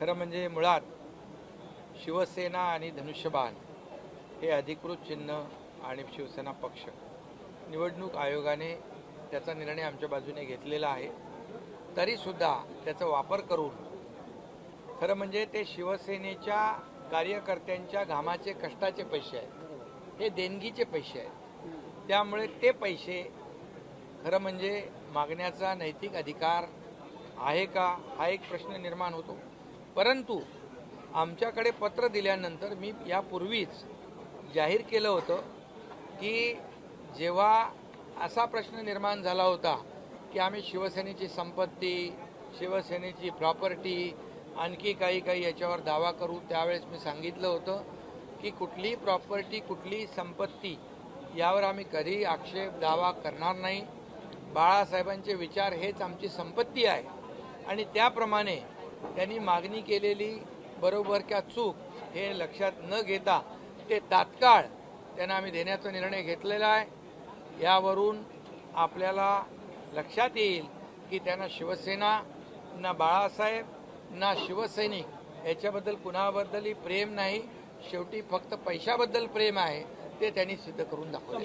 खरं म्हणजे मुळात शिवसेना आणि धनुष्यबाण हे अधिकृत चिन्ह आणि शिवसेना पक्ष. निवडणूक आयोगाने त्याचा निर्णय आमच्या बाजूने घेतलेला आहे. तरीसुद्धा त्याचा वापर करून खरं म्हणजे ते शिवसेनेच्या कार्यकर्त्यांच्या घामाचे कष्टाचे पैसे आहेत. हे देणगीचे पैसे आहेत. त्यामुळे ते पैसे खरं म्हणजे मागण्याचा नैतिक अधिकार आहे का? हा एक प्रश्न निर्माण होतो. परंतु आमच्याकडे पत्र दिल्यानंतर मी यापूर्वीच जाहीर केलं होतं की जेव्हा असा प्रश्न निर्माण झाला होता की आम्ही शिवसेनेची संपत्ती शिवसेनेची प्रॉपर्टी आणखी काही काही याच्यावर दावा करू त्यावेळेस मी सांगितलं होतं की कुठलीही प्रॉपर्टी कुठलीही संपत्ती यावर आम्ही कधीही आक्षेप दावा करणार नाही. बाळासाहेबांचे विचार हेच आमची संपत्ती आहे. आणि त्याप्रमाणे त्यांनी मागणी केलेली बरोबर का चूक हे लक्षात न घेता ते तात्काळ त्यांना आम्ही देण्याचा निर्णय घेतलेला आहे. यावरून आपल्याला लक्षात येईल की त्यांना शिवसेना ना बाळासाहेब ना शिवसैनिक याच्याबद्दल कुणाबद्दलही प्रेम नाही. शेवटी फक्त पैशाबद्दल प्रेम आहे ते त्यांनी सिद्ध करून दाखवलं.